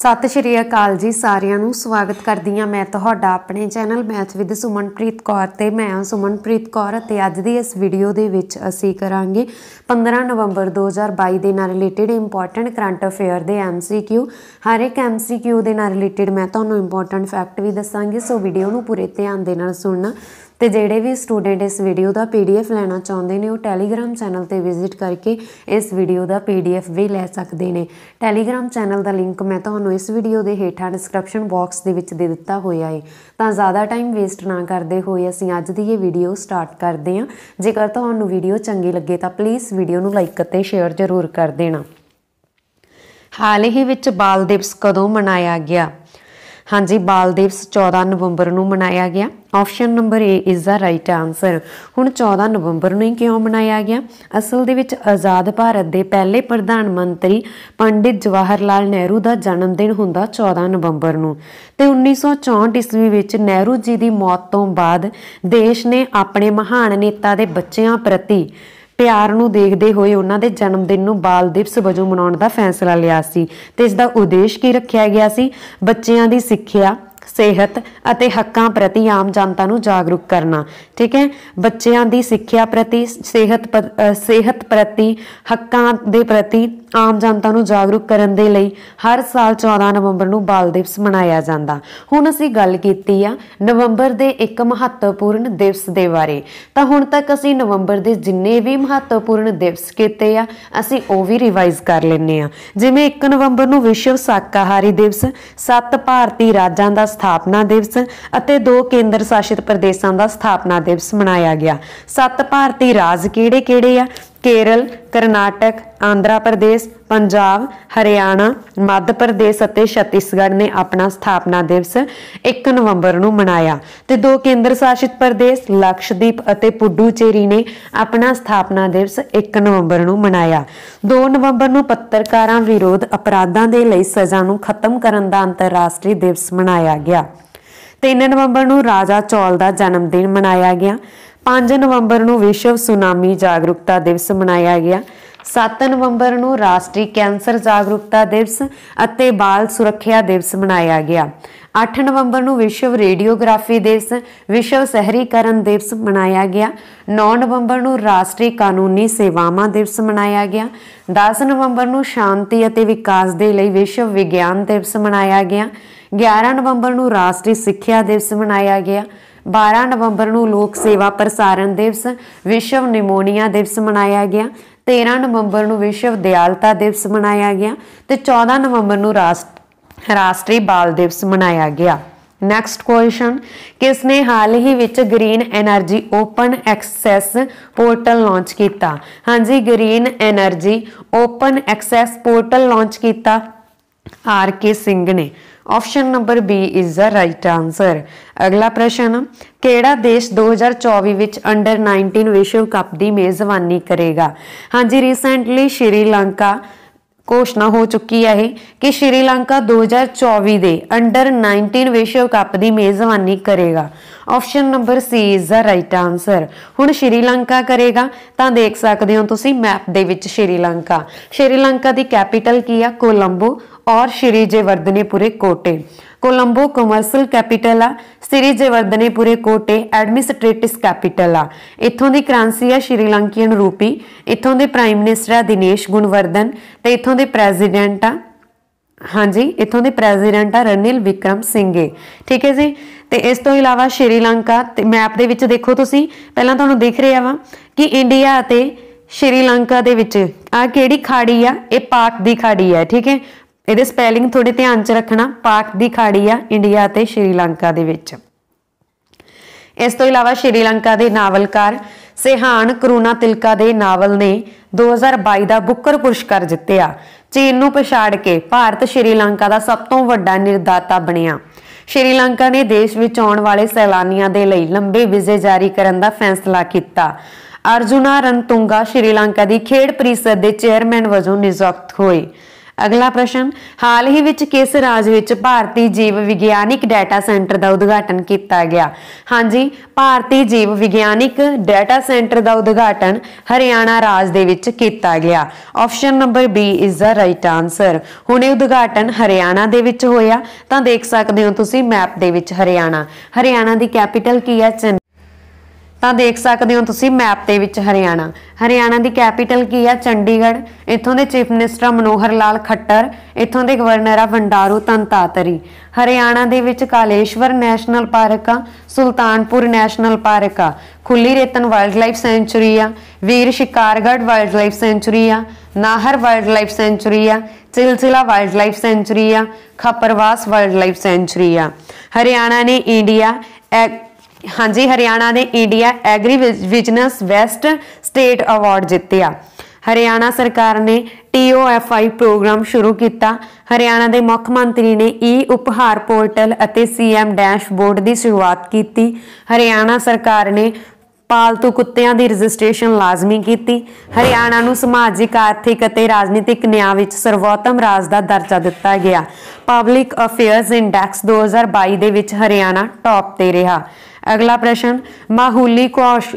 ਸਤਿ ਸ਼੍ਰੀ ਅਕਾਲ ਜੀ, ਸਾਰਿਆਂ ਨੂੰ ਸਵਾਗਤ ਕਰਦੀ ਹਾਂ ਮੈਂ ਤੁਹਾਡਾ ਆਪਣੇ channel math with Sumanpreet Kaur ਤੇ ਮੈਂ ਹਾਂ ਸੁਮਨਪ੍ਰੀਤ ਕੌਰ ਅਤੇ ਅੱਜ ਦੀ ਇਸ ਵੀਡੀਓ ਦੇ ਵਿੱਚ ਅਸੀਂ ਕਰਾਂਗੇ 15 ਨਵੰਬਰ 2022 ਦੇ ਨਾਲ ਰਿਲੇਟਡ ਇੰਪੋਰਟੈਂਟ ਕਰੰਟ ਅਫੇਅਰ ਦੇ ਐਮਸੀਕਿਊ ਹਰ ਇੱਕ ਐਮਸੀਕਿਊ ਦੇ ਨਾਲ ਰਿਲੇਟਡ ਮੈਂ ਤੁਹਾਨੂੰ ਇੰਪੋਰਟੈਂਟ ਫੈਕਟ ਵੀ ਦੱਸਾਂਗੀ, ਸੋ ਵੀਡੀਓ ਨੂੰ ਪੂਰੇ ਧਿਆਨ ਦੇ ਨਾਲ ਸੁਣਨਾ। ਤੇ ਜਿਹੜੇ ਵੀ ਸਟੂਡੈਂਟ ਇਸ ਵੀਡੀਓ ਦਾ ਪੀਡੀਐਫ ਲੈਣਾ ਚਾਹੁੰਦੇ ਨੇ, ਉਹ ਟੈਲੀਗ੍ਰam ਚੈਨਲ ਤੇ ਵਿਜ਼ਿਟ ਕਰਕੇ ਇਸ ਵੀਡੀਓ ਦਾ ਪੀਡੀਐਫ ਵੀ ਲੈ ਸਕਦੇ ਨੇ। ਟੈਲੀਗ੍ਰam ਚੈਨਲ ਦਾ ਲਿੰਕ ਮੈਂ ਤੁਹਾਨੂੰ ਇਸ ਵੀਡੀਓ ਦੇ ਹੇਠਾਂ ਡਿਸਕ੍ਰਿਪਸ਼ਨ ਬਾਕਸ ਦੇ ਵਿੱਚ ਦੇ ਦਿੱਤਾ ਹੋਇਆ ਹੈ ਤਾਂ ਜ਼ਿਆਦਾ ਟਾਈਮ ਵੇਸਟ ਨਾ ਕਰਦੇ ਹੋਏ ਅਸੀਂ ਅੱਜ ਦੀ ਇਹ ਵੀਡੀਓ ਸਟਾਰਟ ਕਰਦੇ ਹਾਂ। ਜੇਕਰ ਤੁਹਾਨੂੰ ਵੀਡੀਓ ਚੰਗੀ ਲੱਗੇ ਤਾਂ ਪਲੀਜ਼ ਵੀਡੀਓ ਨੂੰ ਲਾਈਕ ਅਤੇ ਸ਼ੇਅਰ ਜ਼ਰੂਰ ਕਰ ਦੇਣਾ। ਹਾਲ ਹੀ ਵਿੱਚ ਬਾਲ ਦਿਵਸ ਕਦੋਂ ਮਨਾਇਆ ਗਿਆ? ਹਾਂਜੀ, ਬਾਲ ਦਿਵਸ 14 ਨਵੰਬਰ ਨੂੰ ਮਨਾਇਆ ਗਿਆ। Option number A is the right answer ਹੁਣ 14 ਨਵੰਬਰ ਨੂੰ ਹੀ ਕਿਉਂ ਮਨਾਇਆ ਗਿਆ? ਅਸਲ ਦੇ ਵਿੱਚ ਆਜ਼ਾਦ ਭਾਰਤ ਦੇ ਪਹਿਲੇ ਪ੍ਰਧਾਨ ਮੰਤਰੀ ਪੰਡਿਤ ਜਵਾਹਰ ਲਾਲ ਨਹਿਰੂ ਦਾ ਜਨਮ ਦਿਨ ਹੁੰਦਾ 14 ਨਵੰਬਰ ਨੂੰ। ਤੇ 1964 ਈਸਵੀ ਵਿੱਚ ਨਹਿਰੂ ਜੀ ਦੀ ਮੌਤ ਤੋਂ ਬਾਅਦ ਦੇਸ਼ ਨੇ ਆਪਣੇ ਮਹਾਨ ਨੇਤਾ ਦੇ ਬੱਚਿਆਂ ਪ੍ਰਤੀ ਪਿਆਰ ਨੂੰ ਦੇਖਦੇ ਹੋਏ ਉਹਨਾਂ ਦੇ ਜਨਮ ਦਿਨ ਨੂੰ ਬਾਲ ਦਿਵਸ ਵਜੋਂ ਮਨਾਉਣ ਦਾ ਫੈਸਲਾ ਲਿਆ ਸੀ ਤੇ ਇਸ ਦਾ ਉਦੇਸ਼ ਕੀ ਰੱਖਿਆ ਗਿਆ ਸੀ? ਬੱਚਿਆਂ ਦੀ ਸਿੱਖਿਆ, ਸਿਹਤ ਅਤੇ ਹੱਕਾਂ ਪ੍ਰਤੀ ਆਮ ਜਨਤਾ ਨੂੰ ਜਾਗਰੂਕ ਕਰਨਾ। ਠੀਕ ਹੈ? ਬੱਚਿਆਂ ਦੀ ਸਿੱਖਿਆ ਪ੍ਰਤੀ, ਸਿਹਤ ਸਿਹਤ ਪ੍ਰਤੀ, ਹੱਕਾਂ ਦੇ ਪ੍ਰਤੀ ਆਮ ਜਨਤਾ ਨੂੰ ਜਾਗਰੂਕ ਕਰਨ ਦੇ ਲਈ ਹਰ ਸਾਲ 14 ਨਵੰਬਰ ਨੂੰ ਬਾਲ ਦਿਵਸ ਮਨਾਇਆ ਜਾਂਦਾ। ਹੁਣ ਅਸੀਂ ਗੱਲ ਕੀਤੀ ਆ ਨਵੰਬਰ ਦੇ ਇੱਕ ਮਹੱਤਵਪੂਰਨ ਦਿਵਸ ਦੇ ਬਾਰੇ। ਤਾਂ ਹੁਣ ਤੱਕ ਅਸੀਂ ਨਵੰਬਰ ਦੇ ਜਿੰਨੇ ਵੀ ਮਹੱਤਵਪੂਰਨ ਦਿਵਸ ਕੀਤੇ ਆ, ਅਸੀਂ ਉਹ ਵੀ ਰਿਵਾਈਜ਼ ਕਰ ਲੈਨੇ ਆ ਜਿਵੇਂ 1 ਨਵੰਬਰ ਨੂੰ ਵਿਸ਼ਵ ਸ਼ਾਕਾਹਾਰੀ ਦਿਵਸ, ਸੱਤ ਭਾਰਤੀ ਰਾਜਾਂ ਦਾ ਸਥਾਪਨਾ ਦਿਵਸ ਅਤੇ ਦੋ ਕੇਂਦਰ ਸ਼ਾਸਿਤ ਪ੍ਰਦੇਸ਼ਾਂ ਦਾ ਸਥਾਪਨਾ ਦਿਵਸ ਮਨਾਇਆ ਗਿਆ। ਸੱਤ ਭਾਰਤੀ ਰਾਜ ਕਿਹੜੇ-ਕਿਹੜੇ ਆ? ਕੇਰਲ, ਕਰਨਾਟਕ, ਆਂਧਰਾ ਪ੍ਰਦੇਸ਼, ਪੰਜਾਬ, ਹਰਿਆਣਾ, ਮੱਧ ਪ੍ਰਦੇਸ਼ ਅਤੇ ਛੱਤੀਸਗੜ੍ਹ ਨੇ ਆਪਣਾ ਸਥਾਪਨਾ ਦਿਵਸ 1 ਨਵੰਬਰ ਨੂੰ ਮਨਾਇਆ ਤੇ ਦੋ ਕੇਂਦਰ ਸ਼ਾਸਿਤ ਪ੍ਰਦੇਸ਼, ਲਕਸ਼ਦੀਪ ਅਤੇ ਪੁੱਡੂਚੇਰੀ ਨੇ ਆਪਣਾ ਸਥਾਪਨਾ ਦਿਵਸ 1 ਨਵੰਬਰ ਨੂੰ ਮਨਾਇਆ। 2 ਨਵੰਬਰ ਨੂੰ ਪੱਤਰਕਾਰਾਂ ਵਿਰੋਧ ਅਪਰਾਧਾਂ ਦੇ ਲਈ ਸਜ਼ਾ ਨੂੰ ਖਤਮ ਕਰਨ ਦਾ ਅੰਤਰਰਾਸ਼ਟਰੀ ਦਿਵਸ ਮਨਾਇਆ ਗਿਆ। 3 ਨਵੰਬਰ ਨੂੰ ਰਾਜਾ ਚੌਲ ਦਾ ਜਨਮ ਦਿਨ ਮਨਾਇਆ ਗਿਆ। 5 ਨਵੰਬਰ ਨੂੰ ਵਿਸ਼ਵ ਸੁਨਾਮੀ ਜਾਗਰੂਕਤਾ ਦਿਵਸ ਮਨਾਇਆ ਗਿਆ। 7 ਨਵੰਬਰ ਨੂੰ ਰਾਸ਼ਟਰੀ ਕੈਂਸਰ ਜਾਗਰੂਕਤਾ ਦਿਵਸ ਅਤੇ ਬਾਲ ਸੁਰੱਖਿਆ ਦਿਵਸ ਮਨਾਇਆ ਗਿਆ। 8 ਨਵੰਬਰ ਨੂੰ ਵਿਸ਼ਵ ਰੇਡੀਓਗ੍ਰਾਫੀ ਦਿਵਸ, ਵਿਸ਼ਵ ਸ਼ਹਿਰੀਕਰਨ ਦਿਵਸ ਮਨਾਇਆ ਗਿਆ। 9 ਨਵੰਬਰ ਨੂੰ ਰਾਸ਼ਟਰੀ ਕਾਨੂੰਨੀ ਸੇਵਾਵਾਂ ਦਿਵਸ ਮਨਾਇਆ ਗਿਆ। 10 ਨਵੰਬਰ ਨੂੰ ਸ਼ਾਂਤੀ ਅਤੇ ਵਿਕਾਸ ਦੇ ਲਈ ਵਿਸ਼ਵ ਵਿਗਿਆਨ ਦਿਵਸ ਮਨਾਇਆ ਗਿਆ। 11 ਨਵੰਬਰ ਨੂੰ ਰਾਸ਼ਟਰੀ ਸਿੱਖਿਆ ਦਿਵਸ ਮਨਾਇਆ ਗਿਆ। 12 ਨਵੰਬਰ ਨੂੰ ਲੋਕ ਸੇਵਾ ਪ੍ਰਸਾਰਣ ਦਿਵਸ, ਵਿਸ਼ਵ ਨਿਮੋਨੀਆ ਦਿਵਸ ਮਨਾਇਆ ਗਿਆ। 13 ਨਵੰਬਰ ਨੂੰ ਵਿਸ਼ਵ ਦਿਆਲਤਾ ਦਿਵਸ ਮਨਾਇਆ ਗਿਆ ਤੇ 14 ਨਵੰਬਰ ਨੂੰ ਰਾਸ਼ਟਰੀ ਬਾਲ ਦਿਵਸ ਮਨਾਇਆ ਗਿਆ। ਨੈਕਸਟ ਕੁਐਸਚਨ ਕਿਸ ਨੇ ਹਾਲ ਹੀ ਵਿੱਚ green energy open access portal launch ਕੀਤਾ? ਹਾਂਜੀ, green energy open access portal launch ਕੀਤਾ। ਆਰ ਕੇ ਸਿੰਘ ਨੇ। Option number B is the right answer ਅਗਲਾ ਪ੍ਰਸ਼ਨ, ਕਿਹੜਾ ਦੇਸ਼ 2024 ਵਿੱਚ ਅੰਡਰ 19 ਵਿਸ਼ਵ ਕੱਪ ਦੀ ਮੇਜ਼ਬਾਨੀ ਕਰੇਗਾ? ਹਾਂਜੀ ਰੀਸੈਂਟਲੀ ਸ਼੍ਰੀਲੰਕਾ ਘੋਸ਼ਣਾ ਹੋ ਚੁੱਕੀ ਹੈ ਇਹ ਕਿ ਸ਼੍ਰੀਲੰਕਾ 2024 ਦੇ ਅੰਡਰ 19 ਵਿਸ਼ਵ ਕੱਪ ਦੀ ਮੇਜ਼ਬਾਨੀ ਕਰੇਗਾ। Option number C is the right answer ਹੁਣ ਸ਼੍ਰੀਲੰਕਾ ਕਰੇਗਾ, ਤਾਂ ਦੇਖ ਸਕਦੇ ਹੋ ਤੁਸੀਂ ਮੈਪ ਦੇ ਵਿੱਚ ਸ਼੍ਰੀਲੰਕਾ। ਸ਼੍ਰੀਲੰਕਾ ਦੀ ਕੈਪੀਟਲ ਕੀ ਆ? ਕੋਲੰਬੋ ਔਰ ਸ਼੍ਰੀ ਜੈਵਰਧਨੇਪੁਰੇ ਕੋਟੇ। ਕੋਲੰਬੋ ਕਮਰਸ਼ੀਅਲ ਕੈਪੀਟਲ ਆ ਸ਼੍ਰੀ ਜੈਵਰਧਨੇਪੁਰੇ ਕੋਟੇ ਐਡਮਿਨਿਸਟ੍ਰੇਟਿਵ ਕੈਪੀਟਲ ਆ ਇੱਥੋਂ ਦੀ ਕਰੰਸੀ ਆ ਸ਼੍ਰੀਲੰਕੀਅਨ ਰੂਪੀ ਇੱਥੋਂ ਦੇ ਪ੍ਰਾਈਮ ਮਿਨਿਸਟਰ ਆ ਦਿਨੇਸ਼ ਗੁਣਵਰਧਨ ਤੇ ਇੱਥੋਂ ਦੇ ਪ੍ਰੈਜ਼ੀਡੈਂਟ ਆ ਹਾਂਜੀ ਇੱਥੋਂ ਦੇ ਪ੍ਰੈਜ਼ੀਡੈਂਟ ਆ ਰਨਿਲ ਵਿਕਰਮ ਸਿੰਘੇ ਠੀਕ ਹੈ ਜੀ ਤੇ ਇਸ ਤੋਂ ਇਲਾਵਾ ਸ਼੍ਰੀਲੰਕਾ ਤੇ ਮੈਪ ਦੇ ਵਿੱਚ ਦੇਖੋ ਤੁਸੀਂ ਪਹਿਲਾਂ ਤੁਹਾਨੂੰ ਦਿਖ ਰਿਹਾ ਵਾ ਕਿ ਇੰਡੀਆ ਅਤੇ ਸ਼੍ਰੀਲੰਕਾ ਦੇ ਵਿੱਚ ਆ ਕਿਹੜੀ ਖਾੜੀ ਆ ਇਹ ਪਾਕ ਦੀ ਖਾੜੀ ਆ ਠੀਕ ਹੈ ਇਹਦੇ ਸਪੈਲਿੰਗ ਥੋੜੇ ਧਿਆਨ 'ਚ ਰੱਖਣਾ, ਪਾਕ ਦੀ ਖਾੜੀ ਆ ਇੰਡੀਆ ਅਤੇ ਸ਼੍ਰੀਲੰਕਾ ਦੇ ਵਿੱਚ। ਇਸ ਤੋਂ ਇਲਾਵਾ ਸ਼੍ਰੀਲੰਕਾ ਦੇ ਨਾਵਲਕਾਰ ਸਿਹਾਨ ਕਰੂਨਾ ਤਿਲਕਾ ਦੇ ਨਾਵਲ ਨੇ 2022 ਦਾ ਬੁੱਕਰ ਪੁਰਸਕਾਰ ਜਿੱਤਿਆ ਚੀਨ ਨੂੰ ਪਛਾੜ ਕੇ ਭਾਰਤ ਸ਼੍ਰੀਲੰਕਾ ਦਾ ਸਭ ਤੋਂ ਵੱਡਾ ਨਿਰਦਾਤਾ ਬਣਿਆ। ਸ਼੍ਰੀਲੰਕਾ ਨੇ ਦੇਸ਼ ਵਿੱਚ ਆਉਣ ਵਾਲੇ ਸੈਲਾਨੀਆਂ ਦੇ ਲਈ ਲੰਬੇ ਵੀਜ਼ੇ ਜਾਰੀ ਕਰਨ ਦਾ ਫੈਸਲਾ ਕੀਤਾ। ਅਰਜੁਨਾ ਰਣਤੁੰਗਾ ਸ਼੍ਰੀਲੰਕਾ ਦੀ ਖੇਡ ਪ੍ਰੀਸ਼ਦ ਦੇ ਚੇਅਰਮੈਨ ਵਜੋਂ ਨਿਯੁਕਤ ਹੋਏ। ਅਗਲਾ ਪ੍ਰਸ਼ਨ, ਹਾਲ ਹੀ ਵਿੱਚ ਕਿਸ ਰਾਜ ਵਿੱਚ ਭਾਰਤੀ ਜੀਵ ਵਿਗਿਆਨਿਕ ਡਾਟਾ ਸੈਂਟਰ ਦਾ ਉਦਘਾਟਨ ਕੀਤਾ ਗਿਆ? ਹਾਂਜੀ, ਭਾਰਤੀ ਜੀਵ ਵਿਗਿਆਨਿਕ ਡਾਟਾ ਸੈਂਟਰ ਦਾ ਉਦਘਾਟਨ ਹਰਿਆਣਾ ਰਾਜ ਦੇ ਵਿੱਚ ਕੀਤਾ ਗਿਆ। Option number B is the right answer ਹੁਣ ਇਹ ਉਦਘਾਟਨ ਹਰਿਆਣਾ ਦੇ ਵਿੱਚ ਹੋਇਆ, ਤਾਂ ਦੇਖ ਸਕਦੇ ਹੋ ਤੁਸੀਂ ਮੈਪ ਦੇ ਵਿੱਚ ਹਰਿਆਣਾ। ਹਰਿਆਣਾ ਦੀ ਕੈਪੀਟਲ ਕੀ ਹੈ? ਚੰਡੀਗੜ੍ਹ ਤਾਂ ਦੇਖ ਸਕਦੇ ਹੋ ਤੁਸੀਂ ਮੈਪ ਦੇ ਵਿੱਚ ਹਰਿਆਣਾ। ਹਰਿਆਣਾ ਦੀ ਕੈਪੀਟਲ ਕੀ ਆ? ਚੰਡੀਗੜ੍ਹ। ਇੱਥੋਂ ਦੇ ਚੀਫ ਮਿਨਿਸਟਰ ਮਨੋਹਰ ਲਾਲ ਖੱਟਰ, ਇੱਥੋਂ ਦੇ ਗਵਰਨਰ ਆ ਵੰਡਾਰੂ ਤੰਤਾਤਰੀ ਹਰਿਆਣਾ ਦੇ ਵਿੱਚ ਕਾਲੇਸ਼ਵਰ ਨੈਸ਼ਨਲ ਪਾਰਕ ਆ, ਸੁਲਤਾਨਪੁਰ ਨੈਸ਼ਨਲ ਪਾਰਕ ਆ। ਖੁੱਲੀ ਰੇਤਨ ਵਾਈਲਡ ਲਾਈਫ ਸੈਂਚੁਰੀ ਆ, Bir Shikargarh wildlife sanctuary ਆ, ਨਾਹਰ ਵਾਈਲਡ ਲਾਈਫ ਸੈਂਚੁਰੀ ਆ ਸਿਲਸਿਲਾ ਵਾਈਲਡ ਲਾਈਫ ਸੈਂਚੁਰੀ ਆ, ਖੱਪਰਵਾਸ ਵਾਈਲਡ ਲਾਈਫ ਸੈਂਚੁਰੀ ਆ। ਹਰਿਆਣਾ ਨੇ ਇੰਡੀਆ ਹਾਂਜੀ, ਹਰਿਆਣਾ ਨੇ India agri business best state award ਜਿੱਤਿਆ। ਹਰਿਆਣਾ ਸਰਕਾਰ ਨੇ TOFI ਪ੍ਰੋਗਰਾਮ ਸ਼ੁਰੂ ਕੀਤਾ। ਹਰਿਆਣਾ ਦੇ ਮੁੱਖ ਮੰਤਰੀ ਨੇ ਈ ਉਪਹਾਰ ਪੋਰਟਲ ਅਤੇ ਸੀਐਮ ਡੈਸ਼ਬੋਰਡ ਦੀ ਸ਼ੁਰੂਆਤ ਕੀਤੀ। ਹਰਿਆਣਾ ਸਰਕਾਰ ਨੇ ਪਾਲਤੂ ਕੁੱਤਿਆਂ ਦੀ ਰਜਿਸਟ੍ਰੇਸ਼ਨ ਲਾਜ਼ਮੀ ਕੀਤੀ। ਹਰਿਆਣਾ ਨੂੰ ਸਮਾਜਿਕ, ਆਰਥਿਕ ਅਤੇ ਰਾਜਨੀਤਿਕ ਨਿਆਂ ਵਿੱਚ ਸਰਵੋਤਮ ਰਾਜ ਦਾ ਦਰਜਾ ਦਿੱਤਾ ਗਿਆ। ਪਬਲਿਕ ਅਫੇਅਰਸ ਇੰਡੈਕਸ 2022 ਦੇ ਵਿੱਚ ਹਰਿਆਣਾ ਟੌਪ ਤੇ ਰਿਹਾ। ਅਗਲਾ ਪ੍ਰਸ਼ਨ, ਮਾਹੂਲੀ ਕੋਸ਼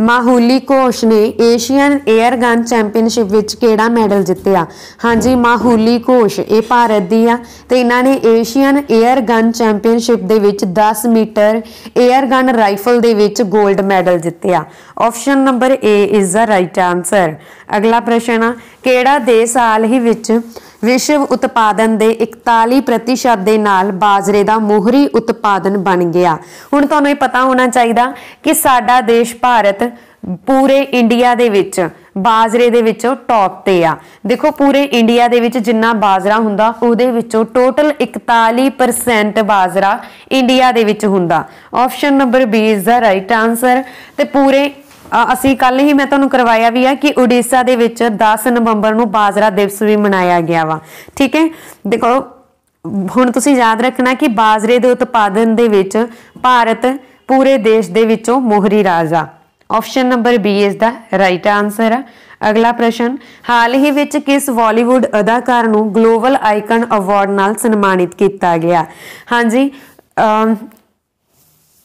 ਮਾਹੂਲੀ ਕੋਸ਼ ਨੇ ਏਸ਼ੀਅਨ 에ਅਰ ਗਨ ਚੈਂਪੀਅਨਸ਼ਿਪ ਵਿੱਚ ਕਿਹੜਾ ਮੈਡਲ ਜਿੱਤਿਆ? ਹਾਂਜੀ, ਮਾਹੂਲੀ ਕੋਸ਼, ਇਹ ਭਾਰਤ ਦੀ ਆ ਤੇ ਇਹਨਾਂ ਨੇ ਏਸ਼ੀਅਨ 에ਅਰ ਗਨ ਚੈਂਪੀਅਨਸ਼ਿਪ ਦੇ ਵਿੱਚ 10 ਮੀਟਰ 에ਅਰ ਗਨ ਰਾਈਫਲ ਦੇ ਵਿੱਚ 골ਡ ਮੈਡਲ ਜਿੱਤਿਆ। Option number A is the right answer ਅਗਲਾ ਪ੍ਰਸ਼ਨ ਆ, ਕਿਹੜਾ ਦੇਸ਼ ਹਾਲ ਹੀ ਵਿੱਚ ਵਿਸ਼ਵ ਉਤਪਾਦਨ ਦੇ 41% ਦੇ ਨਾਲ ਬਾਜਰੇ ਦਾ ਮੋਹਰੀ ਉਤਪਾਦਨ ਬਣ ਗਿਆ। ਹੁਣ ਤੁਹਾਨੂੰ ਇਹ ਪਤਾ ਹੋਣਾ ਚਾਹੀਦਾ ਕਿ ਸਾਡਾ ਦੇਸ਼ ਭਾਰਤ ਪੂਰੇ ਇੰਡੀਆ ਦੇ ਵਿੱਚ, ਬਾਜਰੇ ਦੇ ਵਿੱਚੋਂ ਟੌਪ ਤੇ ਆ। ਦੇਖੋ, ਪੂਰੇ ਇੰਡੀਆ ਦੇ ਵਿੱਚ ਜਿੰਨਾ ਬਾਜਰਾ ਹੁੰਦਾ, ਉਹਦੇ ਵਿੱਚੋਂ ਟੋਟਲ 41% ਬਾਜਰਾ ਇੰਡੀਆ ਦੇ ਵਿੱਚ ਹੁੰਦਾ। Option number B is the right answer ਤੇ ਪੂਰੇ ਅਸੀਂ ਕੱਲ ਹੀ ਮੈਂ ਤੁਹਾਨੂੰ ਕਰਵਾਇਆ ਵੀ ਆ ਕਿ ਉੜੀਸਾ ਦੇ ਵਿੱਚ 10 ਨਵੰਬਰ ਨੂੰ ਬਾਜਰਾ ਦਿਵਸ ਵੀ ਮਨਾਇਆ ਗਿਆ ਵਾ। ਠੀਕ ਹੈ? ਦੇਖੋ, ਹੁਣ ਤੁਸੀਂ ਯਾਦ ਰੱਖਣਾ ਕਿ ਬਾਜਰੇ ਦੇ ਉਤਪਾਦਨ ਦੇ ਵਿੱਚ ਭਾਰਤ ਪੂਰੇ ਦੇਸ਼ ਦੇ ਵਿੱਚੋਂ ਮੋਹਰੀ ਰਾਜ। ਆ ਆਪਸ਼ਨ ਨੰਬਰ ਬੀ ਇਸ ਦਾ ਰਾਈਟ ਆਨਸਰ ਆ ਅਗਲਾ ਪ੍ਰਸ਼ਨ, ਹਾਲ ਹੀ ਵਿੱਚ ਕਿਸ ਬਾਲੀਵੁੱਡ ਅਦਾਕਾਰ ਨੂੰ ਗਲੋਬਲ ਆਈਕਨ ਅਵਾਰਡ ਨਾਲ ਸਨਮਾਨਿਤ ਕੀਤਾ ਗਿਆ? ਹਾਂਜੀ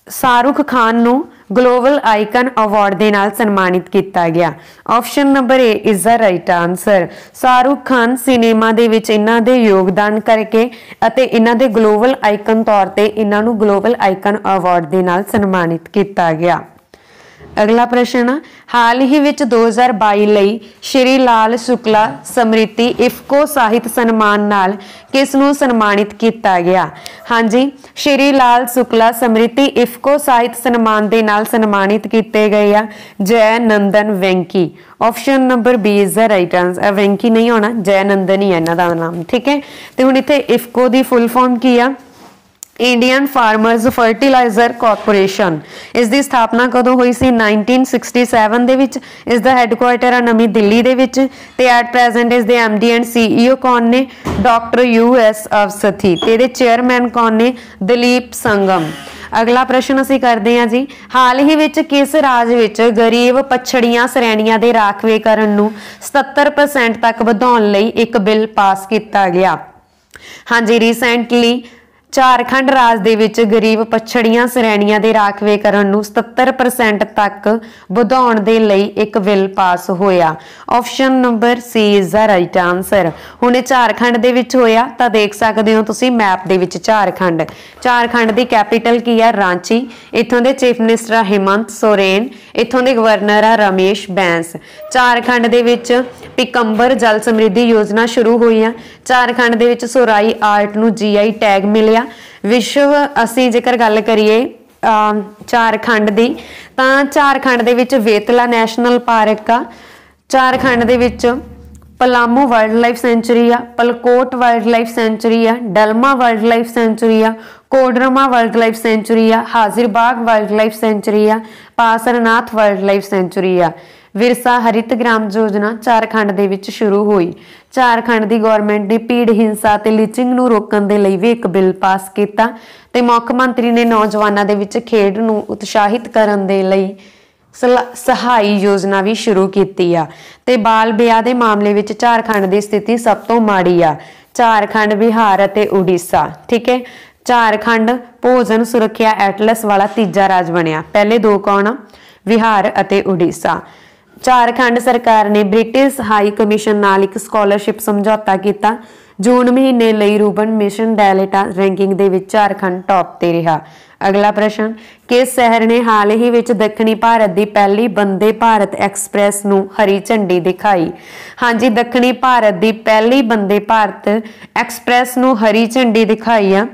ਸ਼ਾਹਰੁਖ ਖਾਨ ਨੂੰ ਗਲੋਬਲ ਆਈਕਨ ਅਵਾਰਡ ਦੇ ਨਾਲ ਸਨਮਾਨਿਤ ਕੀਤਾ ਗਿਆ। Option number A is the right answer Shahrukh Khan cinema ਦੇ ਵਿੱਚ ਇਹਨਾਂ ਦੇ ਯੋਗਦਾਨ ਕਰਕੇ ਅਤੇ ਇਹਨਾਂ ਦੇ ਗਲੋਬਲ ਆਈਕਨ ਤੌਰ ਤੇ ਇਹਨਾਂ ਨੂੰ ਗਲੋਬਲ ਆਈਕਨ ਅਵਾਰਡ ਦੇ ਨਾਲ ਸਨਮਾਨਿਤ ਕੀਤਾ ਗਿਆ। ਅਗਲਾ ਪ੍ਰਸ਼ਨ, ਹਾਲ ਹੀ ਵਿੱਚ 2022 ਲਈ ਸ਼੍ਰੀ ਲਾਲ ਸ਼ੁਕਲਾ ਸਮ੍ਰਿਤੀ ਇਫਕੋ ਸਾਹਿਤ ਸਨਮਾਨ ਨਾਲ ਕਿਸ ਨੂੰ ਸਨਮਾਨਿਤ ਕੀਤਾ ਗਿਆ? ਹਾਂਜੀ, ਸ਼੍ਰੀ ਲਾਲ ਸ਼ੁਕਲਾ ਸਮ੍ਰਿਤੀ ਇਫਕੋ ਸਾਹਿਤ ਸਨਮਾਨ ਦੇ ਨਾਲ ਸਨਮਾਨਿਤ ਕੀਤੇ ਗਏ ਆ। Jai Nandan Venky. Option number B is the right answer Venky ਨਹੀਂ ਹੋਣਾ ਜੈ ਨੰਦਨ ਹੀ ਹੈ ਇਹਨਾਂ ਦਾ ਨਾਮ, ਠੀਕ ਹੈ? ਤੇ ਹੁਣ ਇੱਥੇ ਇਫਕੋ ਦੀ ਫੁੱਲ ਫਾਰਮ ਕੀ ਆ? ਇੰਡੀਅਨ ਫਾਰਮਰਸ ਫਰਟੀਲਾਈਜ਼ਰ ਕਾਰਪੋਰੇਸ਼ਨ ਇਸ ਦੀ ਸਥਾਪਨਾ ਕਦੋਂ ਹੋਈ ਸੀ? 1967 ਦੇ ਵਿੱਚ। ਇਸ ਦਾ ਹੈੱਡਕੁਆਰਟਰ ਆ ਨਵੀਂ ਦਿੱਲੀ ਦੇ ਵਿੱਚ। ਤੇ ਐਟ ਪ੍ਰੈਜ਼ੈਂਟ ਇਸ ਦੇ ਐਮਡੀ ਐਂਡ ਸੀਈਓ ਕੌਣ ਨੇ? ਡਾਕਟਰ ਯੂ ਐਸ ਅਵਸਥੀ ਤੇ ਇਹਦੇ ਚੇਅਰਮੈਨ ਕੌਣ ਨੇ? ਦਲੀਪ ਸੰਗਮ। ਅਗਲਾ ਪ੍ਰਸ਼ਨ ਅਸੀਂ ਕਰਦੇ ਹਾਂ ਜੀ। ਹਾਲ ਹੀ ਵਿੱਚ ਕਿਸ ਰਾਜ ਵਿੱਚ ਗਰੀਬ ਪਛੜੀਆਂ ਸ਼੍ਰੇਣੀਆਂ ਦੇ ਰਾਖਵੇਕਰਨ ਨੂੰ 77% ਤੱਕ ਵਧਾਉਣ ਲਈ ਇੱਕ ਬਿੱਲ ਪਾਸ ਕੀਤਾ ਗਿਆ? ਹਾਂਜੀ ਰੀਸੈਂਟਲੀ ਝਾਰਖੰਡ ਰਾਜ ਦੇ ਵਿੱਚ ਗਰੀਬ ਪਛੜੀਆਂ ਸ਼੍ਰੇਣੀਆਂ ਦੇ ਰਾਖਵੇਕਰਨ ਨੂੰ 77% ਤੱਕ ਵਧਾਉਣ ਦੇ ਲਈ ਇੱਕ ਬਿੱਲ ਪਾਸ ਹੋਇਆ। Option number C is the right answer ਹੁਣ ਇਹ ਝਾਰਖੰਡ ਦੇ ਵਿੱਚ ਹੋਇਆ, ਤਾਂ ਦੇਖ ਸਕਦੇ ਹੋ ਤੁਸੀਂ ਮੈਪ ਦੇ ਵਿੱਚ ਝਾਰਖੰਡ। ਝਾਰਖੰਡ ਦੀ ਕੈਪੀਟਲ ਕੀ ਹੈ ਰਾਂਚੀ। ਇੱਥੋਂ ਦੇ ਚੀਫ ਮਿਨਿਸਟਰ ਆ ਹਿਮੰਤ ਸੋਰੇਨ। ਇੱਥੋਂ ਦੇ ਗਵਰਨਰ ਆ ਰਮੇਸ਼ ਬੈਂਸ। ਝਾਰਖੰਡ ਦੇ ਵਿੱਚ ਪਿਕੰਬਰ ਜਲ ਸਮਰਿੱਧੀ ਯੋਜਨਾ ਸ਼ੁਰੂ ਹੋਈ ਆ। ਝਾਰਖੰਡ ਦੇ ਵਿੱਚ ਸੋਰਾਈ ਆਰਟ ਨੂੰ ਜੀਆਈ ਟੈਗ ਮਿਲਿਆ। ਵਿਸ਼ਵ, ਅਸੀਂ ਜੇਕਰ ਗੱਲ ਕਰੀਏ ਝਾਰਖੰਡ ਦੀ, ਤਾਂ ਝਾਰਖੰਡ ਦੇ ਵਿੱਚ ਵੇਤਲਾ ਨੈਸ਼ਨਲ ਪਾਰਕ ਆ। ਝਾਰਖੰਡ ਦੇ ਵਿੱਚ ਪਲਾਮੂ ਵਾਈਲਡ ਲਾਈਫ ਸੈਂਚੁਰੀ ਆ, ਪਲਕੋਟ ਵਾਈਲਡ ਲਾਈਫ ਸੈਂਚੁਰੀ ਆ, ਡਲਮਾ ਵਾਈਲਡ ਲਾਈਫ ਸੈਂਚੁਰੀ ਆ, ਕੋਡਰਮਾ ਵਾਈਲਡ ਲਾਈਫ ਸੈਂਚੁਰੀ ਆ, ਹਾਜ਼ਿਰਬਾਗ ਵਾਈਲਡ ਲਾਈਫ ਸੈਂਚੁਰੀ ਆ, ਪਾਸਰਨਾਥ ਵਾਈਲਡ ਲਾਈਫ ਸੈਂਚੁਰੀ ਆ। ਵਿਰਸਾ ਹਰਿਤ ਗ੍ਰਾਮ ਯੋਜਨਾ ਝਾਰਖੰਡ ਦੇ ਵਿੱਚ ਸ਼ੁਰੂ ਹੋਈ। ਝਾਰਖੰਡ ਦੀ ਗਵਰਨਮੈਂਟ ਨੇ ਪੀੜ ਹਿੰਸਾ ਤੇ ਲਿਚਿੰਗ ਨੂੰ ਰੋਕਣ ਦੇ ਲਈ ਵੀ ਇੱਕ ਬਿੱਲ ਪਾਸ ਕੀਤਾ ਤੇ ਮੁੱਖ ਮੰਤਰੀ ਨੇ ਨੌਜਵਾਨਾਂ ਦੇ ਵਿੱਚ ਖੇਡ ਨੂੰ ਉਤਸ਼ਾਹਿਤ ਕਰਨ ਦੇ ਲਈ ਸਹਾਈ ਯੋਜਨਾ ਵੀ ਸ਼ੁਰੂ ਕੀਤੀ ਆ। ਤੇ ਬਾਲ ਵਿਆਹ ਦੇ ਮਾਮਲੇ ਵਿੱਚ ਝਾਰਖੰਡ ਦੀ ਸਥਿਤੀ ਸਭ ਤੋਂ ਮਾੜੀ ਆ। ਝਾਰਖੰਡ, ਬਿਹਾਰ ਅਤੇ ਉੜੀਸਾ, ਠੀਕ ਹੈ? ਝਾਰਖੰਡ ਭੋਜਨ ਸੁਰੱਖਿਆ ਐਟਲਸ ਵਾਲਾ ਤੀਜਾ ਰਾਜ ਬਣਿਆ। ਪਹਿਲੇ ਦੋ ਕੌਣ ਆ? ਬਿਹਾਰ ਅਤੇ ਉੜੀਸਾ। ਝਾਰਖੰਡ ਸਰਕਾਰ ਨੇ ਬ੍ਰਿਟਿਸ਼ ਹਾਈ ਕਮਿਸ਼ਨ ਨਾਲ ਇੱਕ ਸਕਾਲਰਸ਼ਿਪ ਸਮਝੌਤਾ ਕੀਤਾ, ਜੂਨ ਮਹੀਨੇ ਲਈ ਰੂਬਨ ਮਿਸ਼ਨ ਡੈਲਟਾ ਰੈਂਕਿੰਗ ਦੇ ਵਿੱਚ ਝਾਰਖੰਡ ਟੌਪ ਤੇ ਰਿਹਾ। ਅਗਲਾ ਪ੍ਰਸ਼ਨ, ਕਿਸ ਸ਼ਹਿਰ ਨੇ ਹਾਲ ਹੀ ਵਿੱਚ ਦੱਖਣੀ ਭਾਰਤ ਦੀ ਪਹਿਲੀ ਬੰਦੇ ਭਾਰਤ ਐਕਸਪ੍ਰੈਸ ਨੂੰ ਹਰੀ ਝੰਡੀ ਦਿਖਾਈ? ਹਾਂਜੀ, ਦੱਖਣੀ ਭਾਰਤ ਦੀ ਪਹਿਲੀ ਬੰਦੇ ਭਾਰਤ ਐਕਸਪ੍ਰੈਸ ਨੂੰ ਹਰੀ ਝੰਡੀ ਦਿਖਾਈ ਆ।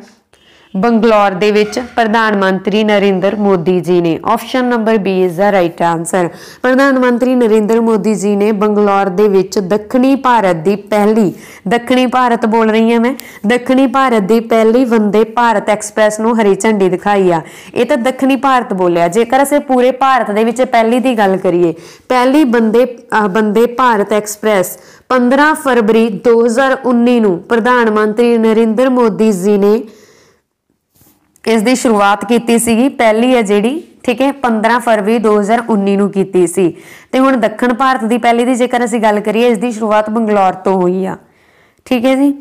ਬੰਗਲੌਰ ਦੇ ਵਿੱਚ ਪ੍ਰਧਾਨ ਮੰਤਰੀ ਨਰਿੰਦਰ ਮੋਦੀ ਜੀ ਨੇ option number B is the right answer ਪ੍ਰਧਾਨ ਮੰਤਰੀ ਨਰਿੰਦਰ ਮੋਦੀ ਜੀ ਨੇ ਬੰਗਲੌਰ ਦੇ ਵਿੱਚ ਦੱਖਣੀ ਭਾਰਤ ਦੀ ਪਹਿਲੀ, ਦੱਖਣੀ ਭਾਰਤ ਬੋਲ ਰਹੀ ਹਾਂ ਮੈਂ, ਦੱਖਣੀ ਭਾਰਤ ਦੀ ਪਹਿਲੀ ਵੰਦੇ ਭਾਰਤ ਐਕਸਪ੍ਰੈਸ ਨੂੰ ਹਰੀ ਝੰਡੀ ਦਿਖਾਈ ਆ। ਇਹ ਤਾਂ ਦੱਖਣੀ ਭਾਰਤ ਬੋਲਿਆ। ਜੇਕਰ ਅਸੀਂ ਪੂਰੇ ਭਾਰਤ ਦੇ ਵਿੱਚ ਪਹਿਲੀ ਦੀ ਗੱਲ ਕਰੀਏ, ਪਹਿਲੀ ਬੰਦੇ ਬੰਦੇ ਭਾਰਤ ਐਕਸਪ੍ਰੈਸ 15 ਫਰਵਰੀ 2019 ਨੂੰ ਪ੍ਰਧਾਨ ਮੰਤਰੀ ਨਰਿੰਦਰ ਮੋਦੀ ਜੀ ਨੇ ਇਸ ਦੀ ਸ਼ੁਰੂਆਤ ਕੀਤੀ ਸੀਗੀ, ਪਹਿਲੀ ਹੈ ਜਿਹੜੀ, ਠੀਕ ਹੈ 15 ਫਰਵਰੀ 2019 ਨੂੰ ਕੀਤੀ ਸੀ। ਤੇ ਹੁਣ ਦੱਖਣ ਭਾਰਤ ਦੀ ਪਹਿਲੀ ਦੀ ਜੇਕਰ ਅਸੀਂ ਗੱਲ ਕਰੀਏ, ਇਸ ਦੀ ਸ਼ੁਰੂਆਤ ਬੰਗਲੌਰ ਤੋਂ ਹੋਈ ਆ। ਠੀਕ ਹੈ ਜੀ?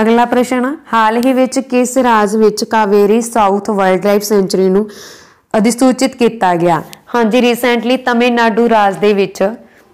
ਅਗਲਾ ਪ੍ਰਸ਼ਨ ਹਾਲ ਹੀ ਵਿੱਚ ਕਿਸ ਰਾਜ ਵਿੱਚ Kaveri south wildlife sanctuary ਨੂੰ ਅਧਿਸੂਚਿਤ ਕੀਤਾ ਗਿਆ? ਹਾਂਜੀ ਰੀਸੈਂਟਲੀ ਤਮਿਲਨਾਡੂ ਰਾਜ ਦੇ ਵਿੱਚ,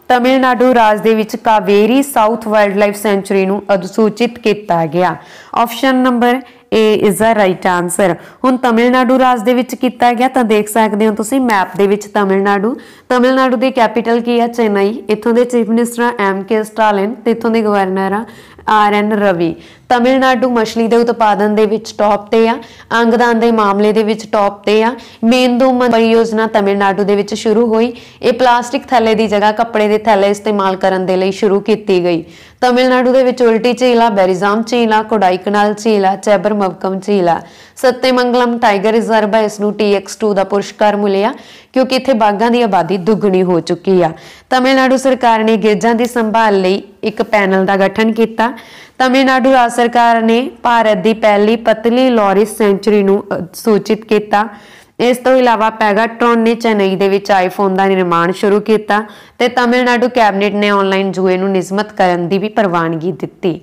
ਤਮਿਲਨਾਡੂ ਰਾਜ ਦੇ ਵਿੱਚ Kaveri south wildlife sanctuary ਨੂੰ ਅਧਿਸੂਚਿਤ ਕੀਤਾ ਗਿਆ। Option number A is the right answer ਹੁਣ ਤਾਮਿਲਨਾਡੂ ਰਾਜ ਦੇ ਵਿੱਚ ਕੀਤਾ ਗਿਆ, ਤਾਂ ਦੇਖ ਸਕਦੇ ਹੋ ਤੁਸੀਂ ਮੈਪ ਦੇ ਵਿੱਚ ਤਾਮਿਲਨਾਡੂ। ਤਾਮਿਲਨਾਡੂ ਦੀ ਕੈਪੀਟਲ ਕੀ ਹੈ? ਚੇਨਈ। ਇੱਥੋਂ ਦੇ chief minister M K Stalin ਤੇ ਇੱਥੋਂ ਦੇ ਗਵਰਨਰ ਆ ਆਰ ਐਨ ਰਵੀ। ਤਮਿਲਨਾਡੂ ਮਛਲੀ ਦੇ ਉਤਪਾਦਨ ਦੇ ਵਿੱਚ ਟੌਪ ਤੇ ਆ। ਅੰਗਦਾਨ ਦੇ ਮਾਮਲੇ ਦੇ ਵਿੱਚ ਟੌਪ ਤੇ ਆ। ਮੇਂਦੂ ਪਰਿਯੋਜਨਾ ਤਮਿਲਨਾਡੂ ਦੇ ਵਿੱਚ ਸ਼ੁਰੂ ਹੋਈ। ਇਹ ਪਲਾਸਟਿਕ ਥੈਲੇ ਦੀ ਜਗ੍ਹਾ ਕੱਪੜੇ ਦੇ ਥੈਲੇ ਇਸਤੇਮਾਲ ਕਰਨ ਦੇ ਲਈ ਸ਼ੁਰੂ ਕੀਤੀ ਗਈ। ਤਮਿਲਨਾਡੂ ਦੇ ਵਿੱਚ ਉਲਟੀ ਝੀਲਾ, ਬੈਰੀਜ਼ਾਮ ਝੀਲਾ, ਕੋਡਾਈਕਨਾਲ ਝੀਲਾ, ਚੈਬਰ ਮਵਕਮ ਝੀਲਾ। ਸੱਤੇਮੰਗਲਮ ਟਾਈਗਰ ਰਿਜ਼ਰਵ ਹੈ, ਇਸ ਨੂੰ TX2 ਦਾ ਪੁਰਸਕਾਰ ਮਿਲਿਆ, ਕਿਉਂਕਿ ਇੱਥੇ ਬਾਘਾਂ ਦੀ ਆਬਾਦੀ ਦੁੱਗਣੀ ਹੋ ਚੁੱਕੀ ਆ। ਤਮਿਲਨਾਡੂ ਸਰਕਾਰ ਨੇ ਗੇਜਾਂ ਦੀ ਸੰਭਾਲ ਲਈ ਇੱਕ ਪੈਨਲ ਦਾ ਗਠਨ ਕੀਤਾ। ਤਮਿਲਨਾਡੂ ਰਾਜ ਸਰਕਾਰ ਨੇ ਭਾਰਤ ਦੀ ਪਹਿਲੀ ਪਤਲੀ ਲੋਰਿਸ ਸੈਂਚੁਰੀ ਨੂੰ ਸੂਚਿਤ ਕੀਤਾ। ਇਸ ਤੋਂ ਇਲਾਵਾ ਪੈਗਾਟ੍ਰੋਨ ਨੇ ਚੇਨਈ ਦੇ ਵਿੱਚ ਆਈਫੋਨ ਦਾ ਨਿਰਮਾਣ ਸ਼ੁਰੂ ਕੀਤਾ ਤੇ ਤਮਿਲਨਾਡੂ ਕੈਬਨਿਟ ਨੇ ਆਨਲਾਈਨ ਜੂਏ ਨੂੰ ਨਿਯਮਤ ਕਰਨ ਦੀ ਵੀ ਪ੍ਰਵਾਨਗੀ ਦਿੱਤੀ।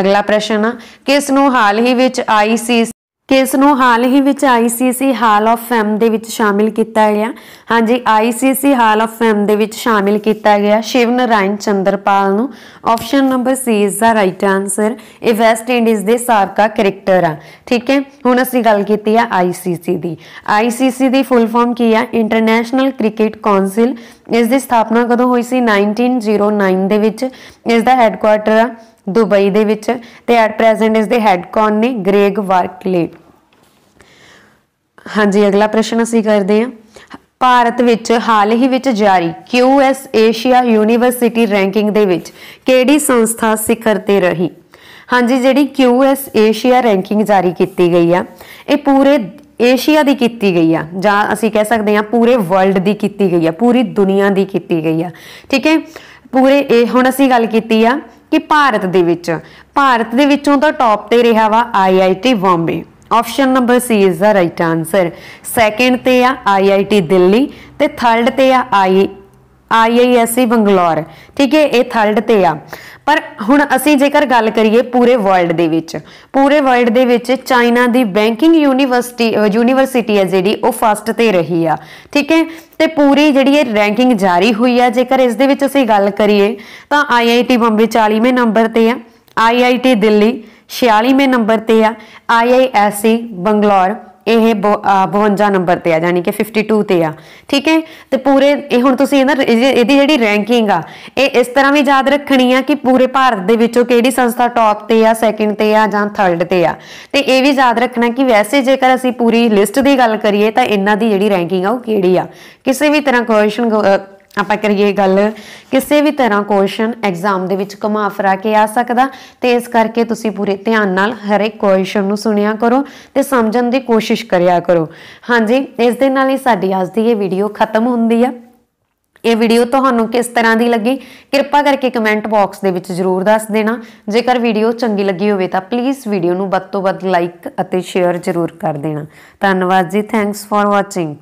ਅਗਲਾ ਪ੍ਰਸ਼ਨ ਆ, ਕਿਸ ਨੂੰ ਹਾਲ ਹੀ ਵਿੱਚ ਆਈਸੀਸੀ ਕਿਸ ਨੂੰ ਹਾਲ ਹੀ ਵਿੱਚ ਆਈਸੀਸੀ ਹਾਲ ਆਫ ਫੇਮ ਦੇ ਵਿੱਚ ਸ਼ਾਮਿਲ ਕੀਤਾ ਗਿਆ। ਹਾਂਜੀ ਆਈਸੀਸੀ ਹਾਲ ਆਫ ਫੇਮ ਦੇ ਵਿੱਚ ਸ਼ਾਮਿਲ ਕੀਤਾ ਗਿਆ ਸ਼ਿਵ ਨਰਾਇਣ ਚੰਦਰਪਾਲ ਨੂੰ। Option number C is the right answer ਇਹ ਵੈਸਟ ਇੰਡੀਜ਼ ਦੇ ਸਾਬਕਾ ਕ੍ਰਿਕਟਰ ਆ। ਠੀਕ ਹੈ, ਹੁਣ ਅਸੀਂ ਗੱਲ ਕੀਤੀ ਆ ਆਈਸੀਸੀ ਦੀ। ਆਈਸੀਸੀ ਦੀ ਫੁੱਲ ਫਾਰਮ ਕੀ ਆ? ਇੰਟਰਨੈਸ਼ਨਲ ਕ੍ਰਿਕਟ ਕਾਉਂਸਲ ਇਸ ਦੀ ਸਥਾਪਨਾ ਕਦੋਂ ਹੋਈ ਸੀ? 1909 ਦੇ ਵਿੱਚ। ਇਸ ਦਾ ਹੈੱਡਕੁਆਰਟਰ ਆ ਦੁਬਈ ਦੇ ਵਿੱਚ ਤੇ ਐਟ ਪ੍ਰੈਜ਼ੈਂਟ ਇਸ ਦੇ ਹੈੱਡ ਕੌਣ ਨੇ? ਗ੍ਰੇਗ ਵਾਰਕਲੇ ਹਾਂਜੀ, ਅਗਲਾ ਪ੍ਰਸ਼ਨ ਅਸੀਂ ਕਰਦੇ ਹਾਂ। ਭਾਰਤ ਵਿੱਚ ਹਾਲ ਹੀ ਵਿੱਚ ਜਾਰੀ QS ਏਸ਼ੀਆ ਯੂਨੀਵਰਸਿਟੀ ਰੈਂਕਿੰਗ ਦੇ ਵਿੱਚ ਕਿਹੜੀ ਸੰਸਥਾ ਸਿਖਰ ਤੇ ਰਹੀ? ਹਾਂਜੀ, ਜਿਹੜੀ QS ਏਸ਼ੀਆ ਰੈਂਕਿੰਗ ਜਾਰੀ ਕੀਤੀ ਗਈ ਆ, ਇਹ ਪੂਰੇ ਏਸ਼ੀਆ ਦੀ ਕੀਤੀ ਗਈ ਆ, ਜਾਂ ਅਸੀਂ ਕਹਿ ਸਕਦੇ ਹਾਂ ਪੂਰੇ ਵਰਲਡ ਦੀ ਕੀਤੀ ਗਈ ਆ, ਪੂਰੀ ਦੁਨੀਆ ਦੀ ਕੀਤੀ ਗਈ ਆ। ਠੀਕ ਹੈ? ਪੂਰੇ ਇਹ ਹੁਣ ਅਸੀਂ ਗੱਲ ਕੀਤੀ ਆ ਕਿ ਭਾਰਤ ਦੇ ਵਿੱਚ, ਭਾਰਤ ਦੇ ਵਿੱਚੋਂ ਤਾਂ ਟੌਪ ਤੇ ਰਿਹਾ ਵਾ IIT Bombay option number C is the right answer second ਤੇ ਆ ਆਈਆਈਟੀ ਦਿੱਲੀ ਤੇ ਥਰਡ ਤੇ ਆ ਆਈ ਆਈਆਈਐਸਸੀ ਬੰਗਲੌਰ ਠੀਕ ਹੈ, ਇਹ ਥਰਡ ਤੇ ਆ। ਪਰ ਹੁਣ ਅਸੀਂ ਜੇਕਰ ਗੱਲ ਕਰੀਏ ਪੂਰੇ ਵਰਲਡ ਦੇ ਵਿੱਚ, ਪੂਰੇ ਵਰਲਡ ਦੇ ਵਿੱਚ ਚਾਈਨਾ ਦੀ ਬੈਂਕਿੰਗ ਯੂਨੀਵਰਸਿਟੀ ਯੂਨੀਵਰਸਿਟੀ ਹੈ ਜਿਹੜੀ, ਉਹ ਫਸਟ ਤੇ ਰਹੀ ਆ, ਠੀਕ ਹੈ? ਤੇ ਪੂਰੀ ਜਿਹੜੀ ਇਹ ਰੈਂਕਿੰਗ ਜਾਰੀ ਹੋਈ ਆ, ਜੇਕਰ ਇਸ ਦੇ ਵਿੱਚ ਅਸੀਂ ਗੱਲ ਕਰੀਏ, ਤਾਂ ਆਈਆਈਟੀ ਬੰਬੇ 40ਵੇਂ ਨੰਬਰ ਤੇ ਆ ਆਈਆਈਟੀ ਦਿੱਲੀ 46ਵੇਂ ਨੰਬਰ ਤੇ ਆ ਆਈਆਈਐਸਸੀ ਬੰਗਲੌਰ ਇਹ 52 ਨੰਬਰ ਤੇ ਆ ਯਾਨੀ ਕਿ 52 ਤੇ ਆ। ਠੀਕ ਹੈ? ਤੇ ਪੂਰੇ, ਇਹ ਹੁਣ ਤੁਸੀਂ ਇਹਨਾਂ ਇਹਦੀ ਜਿਹੜੀ ਰੈਂਕਿੰਗ ਆ, ਇਹ ਇਸ ਤਰ੍ਹਾਂ ਵੀ ਯਾਦ ਰੱਖਣੀ ਆ ਕਿ ਪੂਰੇ ਭਾਰਤ ਦੇ ਵਿੱਚੋਂ ਕਿਹੜੀ ਸੰਸਥਾ ਟੌਪ ਤੇ ਆ ਸੈਕਿੰਡ ਤੇ ਆ ਜਾਂ ਥਰਡ ਤੇ ਆ। ਤੇ ਇਹ ਵੀ ਯਾਦ ਰੱਖਣਾ ਕਿ ਵੈਸੇ ਜੇਕਰ ਅਸੀਂ ਪੂਰੀ ਲਿਸਟ ਦੀ ਗੱਲ ਕਰੀਏ ਤਾਂ ਇਹਨਾਂ ਦੀ ਜਿਹੜੀ ਰੈਂਕਿੰਗ ਆ ਉਹ ਕਿਹੜੀ ਆ? ਕਿਸੇ ਵੀ ਤਰ੍ਹਾਂ ਕੁਐਸਚਨ ਆਪਾਂ ਕਰੀਏ ਗੱਲ, ਕਿਸੇ ਵੀ ਤਰ੍ਹਾਂ ਕੁਐਸਚਨ ਐਗਜ਼ਾਮ ਦੇ ਵਿੱਚ ਘੁਮਾ ਫਰਾ ਕੇ ਆ ਸਕਦਾ, ਤੇ ਇਸ ਕਰਕੇ ਤੁਸੀਂ ਪੂਰੇ ਧਿਆਨ ਨਾਲ ਹਰ ਇੱਕ ਕੁਐਸਚਨ ਨੂੰ ਸੁਣਿਆ ਕਰੋ ਤੇ ਸਮਝਣ ਦੀ ਕੋਸ਼ਿਸ਼ ਕਰਿਆ ਕਰੋ। ਹਾਂਜੀ, ਇਸ ਦੇ ਨਾਲ ਹੀ ਸਾਡੀ ਅੱਜ ਦੀ ਇਹ ਵੀਡੀਓ ਖਤਮ ਹੁੰਦੀ ਆ। ਇਹ ਵੀਡੀਓ ਤੁਹਾਨੂੰ ਕਿਸ ਤਰ੍ਹਾਂ ਦੀ ਲੱਗੀ, ਕਿਰਪਾ ਕਰਕੇ ਕਮੈਂਟ ਬਾਕਸ ਦੇ ਵਿੱਚ ਜ਼ਰੂਰ ਦੱਸ ਦੇਣਾ। ਜੇਕਰ ਵੀਡੀਓ ਚੰਗੀ ਲੱਗੀ ਹੋਵੇ ਤਾਂ ਪਲੀਜ਼ ਵੀਡੀਓ ਨੂੰ ਵੱਧ ਤੋਂ ਵੱਧ ਲਾਈਕ ਅਤੇ ਸ਼ੇਅਰ ਜ਼ਰੂਰ ਕਰ ਦੇਣਾ। ਧੰਨਵਾਦ ਜੀ ਥੈਂਕਸ ਫॉर ਵਾਚਿੰਗ